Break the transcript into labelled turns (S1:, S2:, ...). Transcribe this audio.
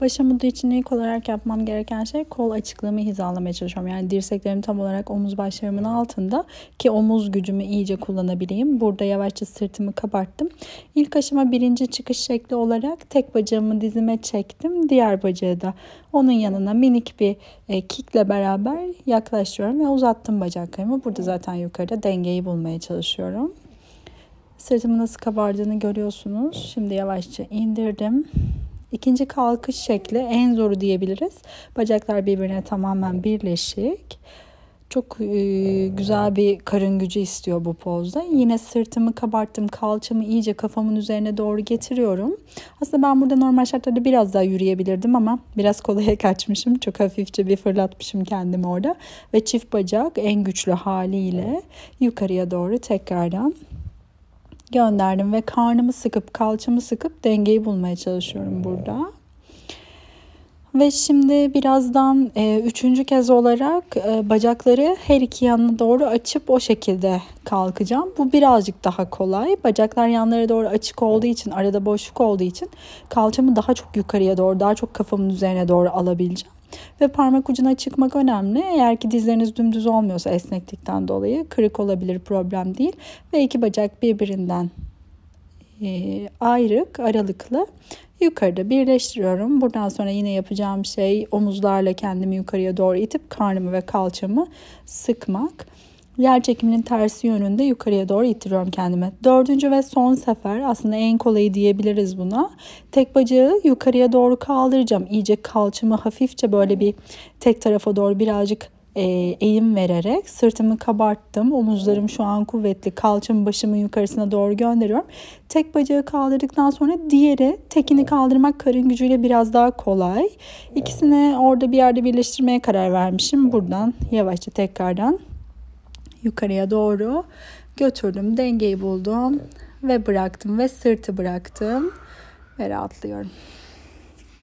S1: Baş amudu için ilk olarak yapmam gereken şey kol açıklığımı hizalamaya çalışıyorum. Yani dirseklerim tam olarak omuz başlarımın altında ki omuz gücümü iyice kullanabileyim. Burada yavaşça sırtımı kabarttım. İlk aşama birinci çıkış şekli olarak tek bacağımı dizime çektim. Diğer bacağı da onun yanına minik bir e, kickle beraber yaklaşıyorum ve uzattım bacaklarımı. Burada zaten yukarıda dengeyi bulmaya çalışıyorum. Sırtımın nasıl kabardığını görüyorsunuz. Şimdi yavaşça indirdim. İkinci kalkış şekli en zoru diyebiliriz. Bacaklar birbirine tamamen birleşik. Çok e, güzel bir karın gücü istiyor bu pozda. Yine sırtımı kabarttım, kalçamı iyice kafamın üzerine doğru getiriyorum. Aslında ben burada normal şartlarda biraz daha yürüyebilirdim ama biraz kolaya kaçmışım. Çok hafifçe bir fırlatmışım kendimi orada. Ve çift bacak en güçlü haliyle yukarıya doğru tekrardan gönderdim ve karnımı sıkıp kalçamı sıkıp dengeyi bulmaya çalışıyorum burada. Ve şimdi birazdan e, üçüncü kez olarak e, bacakları her iki yanına doğru açıp o şekilde kalkacağım. Bu birazcık daha kolay. Bacaklar yanlara doğru açık olduğu için, arada boşluk olduğu için kalçamı daha çok yukarıya doğru, daha çok kafamın üzerine doğru alabileceğim. Ve parmak ucuna çıkmak önemli. Eğer ki dizleriniz dümdüz olmuyorsa esneklikten dolayı kırık olabilir problem değil. Ve iki bacak birbirinden e, ayrık, aralıklı yukarıda birleştiriyorum. Buradan sonra yine yapacağım şey omuzlarla kendimi yukarıya doğru itip karnımı ve kalçamı sıkmak. Yer çekiminin tersi yönünde yukarıya doğru ittiriyorum kendimi. Dördüncü ve son sefer aslında en kolayı diyebiliriz buna. Tek bacağı yukarıya doğru kaldıracağım. İyice kalçamı hafifçe böyle bir tek tarafa doğru birazcık e, eğim vererek sırtımı kabarttım. Omuzlarım şu an kuvvetli. Kalçamı başımın yukarısına doğru gönderiyorum. Tek bacağı kaldırdıktan sonra diğeri tekini kaldırmak karın gücüyle biraz daha kolay. İkisini orada bir yerde birleştirmeye karar vermişim. Buradan yavaşça tekrardan yukarıya doğru götürdüm. Dengeyi buldum ve bıraktım ve sırtı bıraktım ve rahatlıyorum.